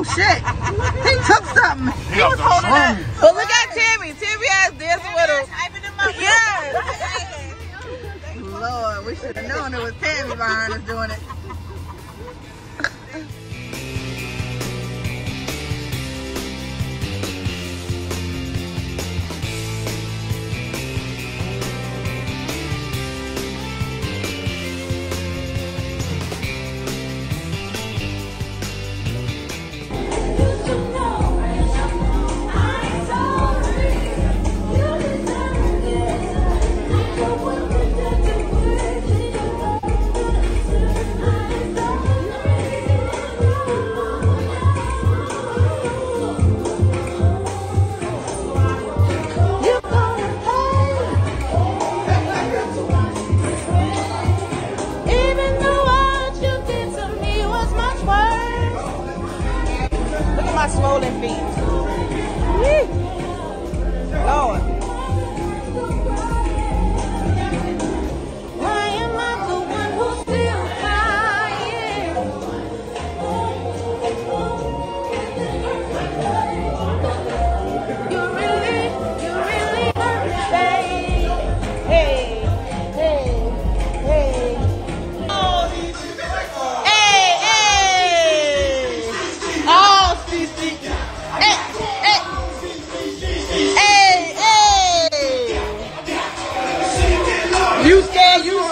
Oh shit. He took something. He, he was holding up. But look at Timmy. Timmy has this with him. Yes. Lord, we should have known it was Tammy behind us doing it. You say you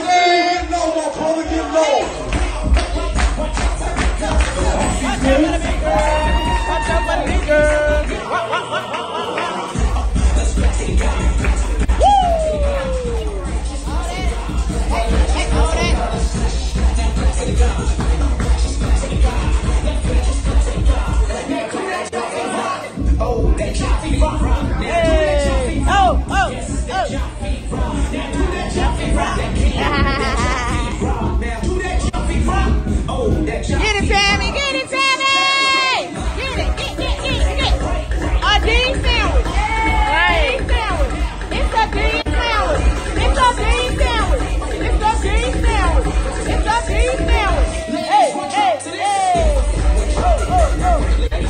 go,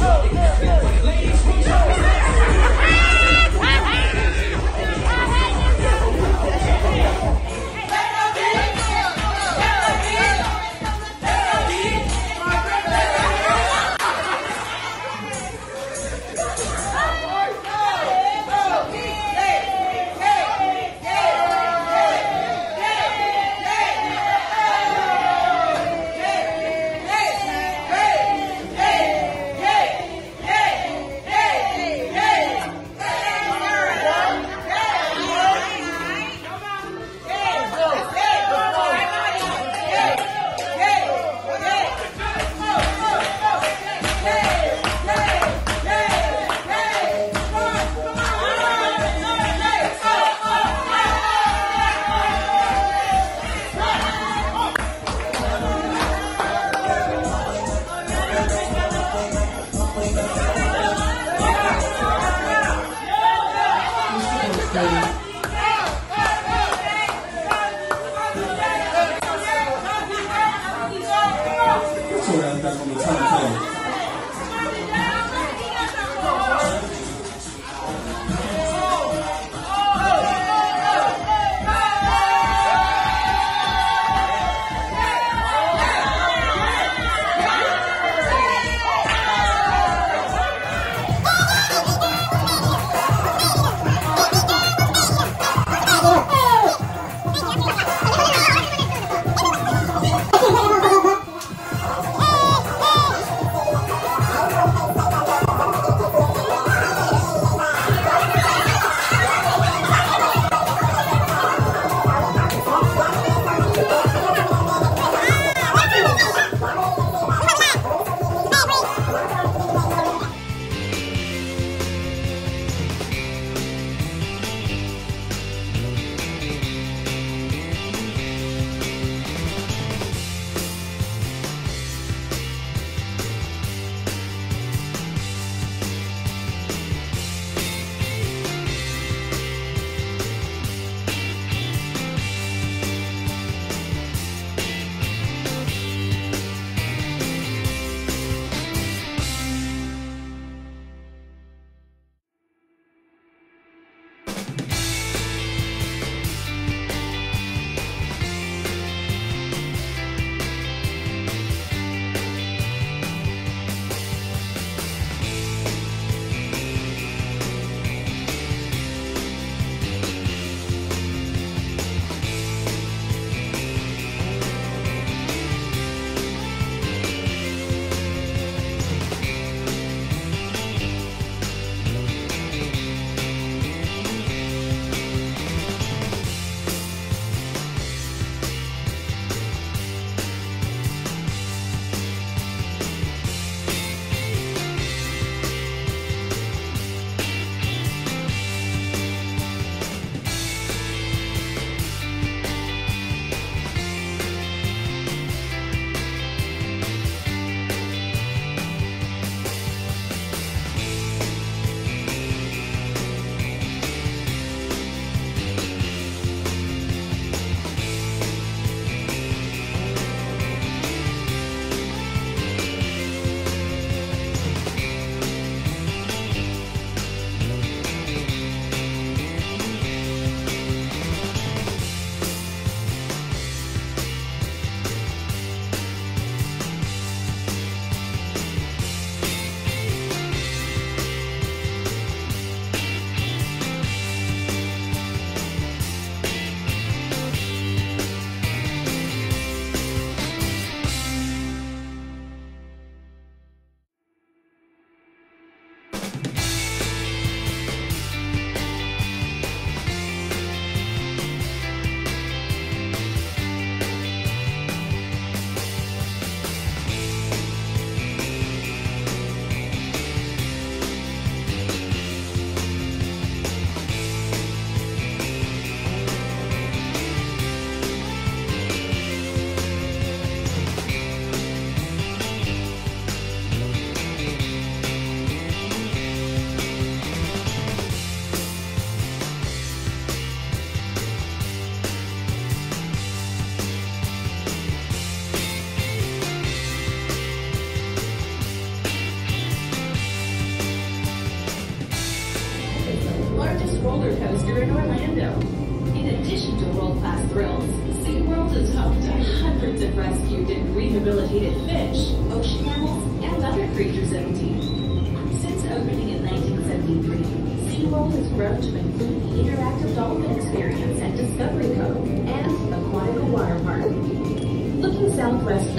go, go. Roller coaster in Orlando. In addition to world-class thrills, SeaWorld is home to hundreds of rescued and rehabilitated fish, ocean mammals, and other creatures of. Since opening in 1973, SeaWorld has grown to include the interactive dolphin experience at Discovery Cove and Aquatica Water Park. Looking southwest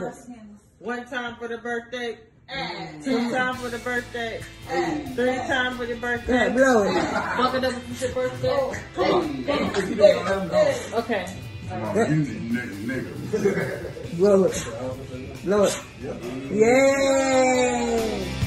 Light the candles. One time for the birthday. Mm. Two times for the birthday. Mm. Three times for the birthday. Yeah, blow it. Fuck it up with your birthday. Okay. Blow it. Blow it. Yay!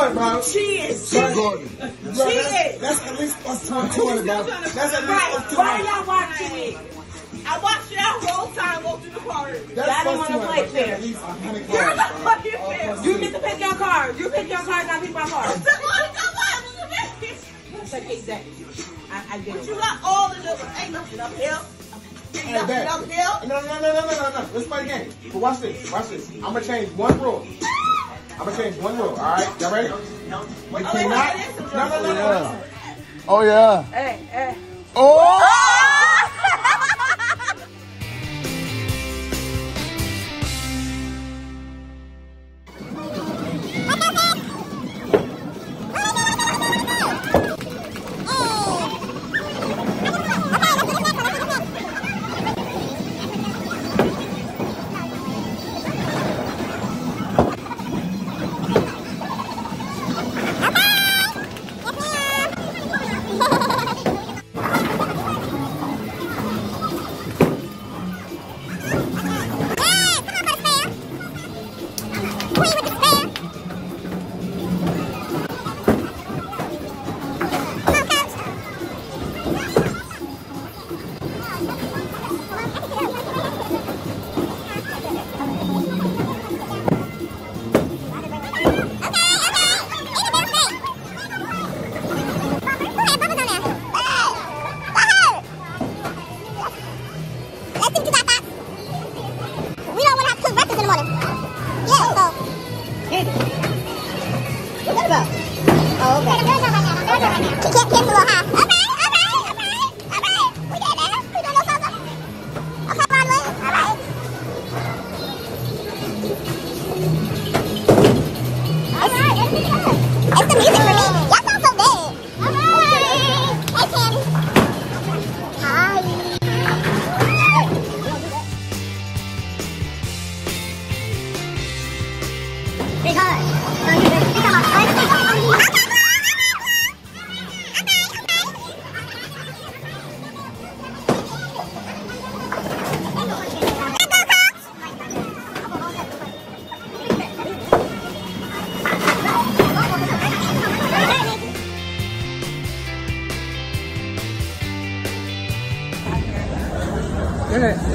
What, bro? She is. Gordon. Bro, She that's, is. that's at least plus 220, bro. That's at least Right. Why 220. y'all watching it? I watched y'all whole time go through the party. That's Y'all don't wanna play bro. fair. At least 100 You're not fucking fair. You get to pick your card. You pick your card, not pick my card. That's I'm. Exactly. I, I get But it. you got all of them. Ain't nothing up here. Hey, nothing Dad. up here. No, no, no, no, no, no, no. Let's play the game. But watch this. Watch this. I'm gonna change one rule. I'm gonna change one rule. All right, y'all ready? You wait, cannot. wait, wait. No, no, no, no. Oh yeah. Hey, hey. Oh. Let's Hadi bir dakika.